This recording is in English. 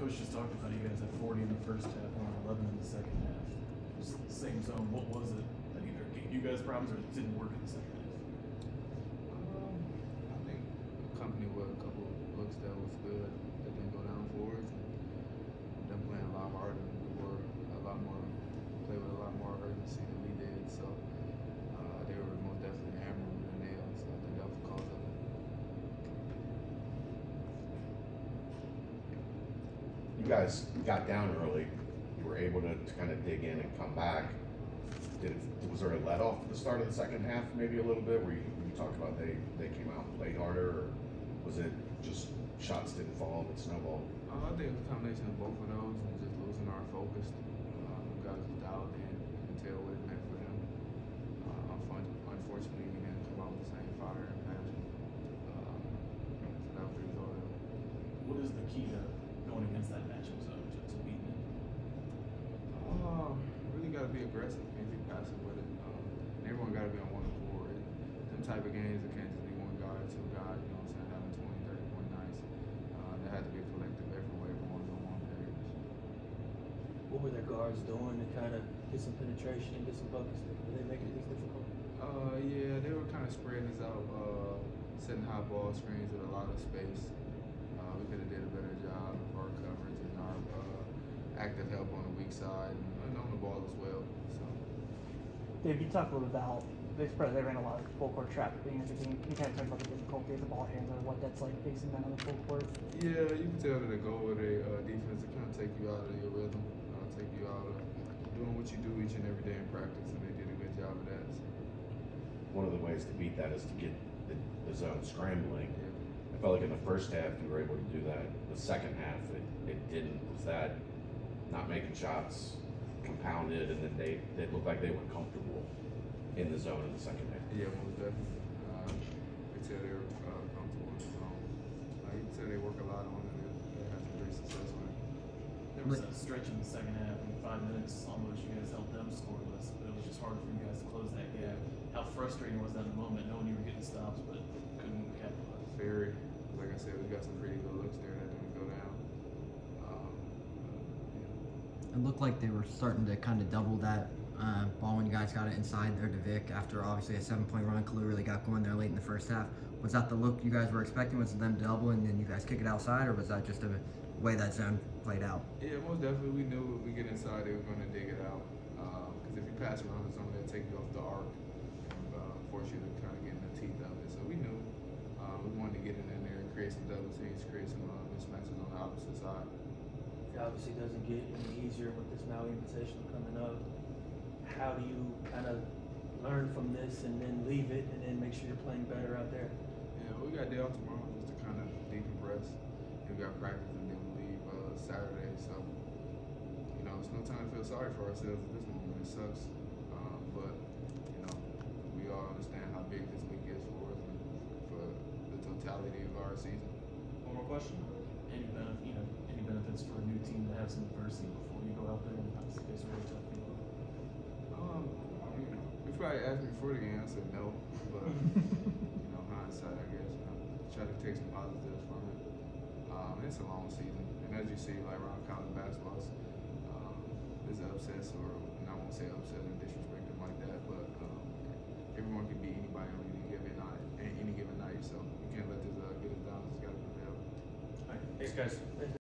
coach just talked about you guys had 40 in the first half and 11 in the second half. Was the same zone. What was it that either gave you guys problems or it didn't work in the second half? Um, I think company with a couple of looks that was good that didn't go down for us. And them playing a lot harder than we were, a lot more, play with a lot more urgency than we did. So uh, they were most definitely hammering with the nails. So I think that was the cause of it. You guys got down early. You were able to, to kind of dig in and come back. Did it, was there a let off at the start of the second half, maybe a little bit, where you, you talked about they, they came out and played harder, or was it just shots didn't fall and it snowballed? Uh, I think it was a combination of both of those and just losing our focus. Uh, guys was dialed in and tell what it meant for them. Uh, unfortunately, we didn't come out with the same fire and passion. Uh, so that was the result. What is the key to going against that matchup zone to, to beating it? Uh, really got to be aggressive. Can't be passive with it. Um, everyone got to be on one accord. Them type of games, it can't just be one guy two guys. You know what I'm saying? Having 20, 30 point nights. Uh, there had to be a collective effort where everyone's on one page. What were their guards doing to kind of get some penetration and get some buckets? Were they making things difficult? Uh, yeah, they were kind of spreading us out, uh, setting high ball screens with a lot of space. Uh, we could have did a better job of our coverage and our uh, active help on side and, and on the ball as well. So. Dave, you talked a little bit about they spread they ran a lot of full court traffic being as a team. Can you kind of talk about the difficulty of the ball handler, what that's like facing them on the full court? Yeah, you can tell that the goal with the uh, defense to kind of take you out of your rhythm, uh, take you out of doing what you do each and every day in practice, and they did a good job of that. So, One of the ways to beat that is to get the, the zone scrambling. yeah. I felt like in the first half you were able to do that. The second half it, it didn't. Was that not making shots compounded and then they they looked like they were comfortable in the zone in the second half. Yeah, most definitely. Uh, you tell they're uh, comfortable in the zone. Uh, you can tell they work a lot on it. and They have some great success with it. There was a stretch in the second half, in five minutes almost, you guys held them scoreless, but it was just hard for you guys to close that gap. How frustrating was that in the moment, knowing you were getting stops but couldn't capitalize? Very, like I said, we got some pretty good looks there that didn't go down. Um, uh, It looked like they were starting to kind of double that uh, ball when you guys got it inside there to Vic after obviously a seven point run. Kalu really got going there late in the first half. Was that the look you guys were expecting? Was them double and then you guys kick it outside, or was that just a way that zone played out? yeah, most definitely. We knew when we get inside, they were going to dig it out. Because if you pass around the zone, they'll take you off the arc and uh, force you to kind of get in the teeth of it. So we knew uh, we wanted to get in there and create some double teams, create some uh, mismatches on the opposite side. It obviously doesn't get any easier with this Maui Invitational coming up. How do you kind of learn from this and then leave it and then make sure you're playing better out there? Yeah, we got day off tomorrow just to kind of decompress. And we got practice and then we leave uh, Saturday. So, you know, it's no time to feel sorry for ourselves at this moment. It sucks. Um, but, you know, we all understand how big this week is for us and for the totality of our season. One more question. Any benefit, you know, any benefits for a new team to have some adversity before you go out there and obviously face a really tough team? Um, you know, if probably asked me for the game, I said no. But, you know, hindsight, I guess, know, try to take some positives from it. Um, it's a long season. And as you see, like around college basketball, um, there's upsets, or and I won't say upset and disrespect them like that, but um, everyone can beat anybody on any given night. Any given night, so you can't let this uh, get us down. It's got to prevail. All right, thanks guys.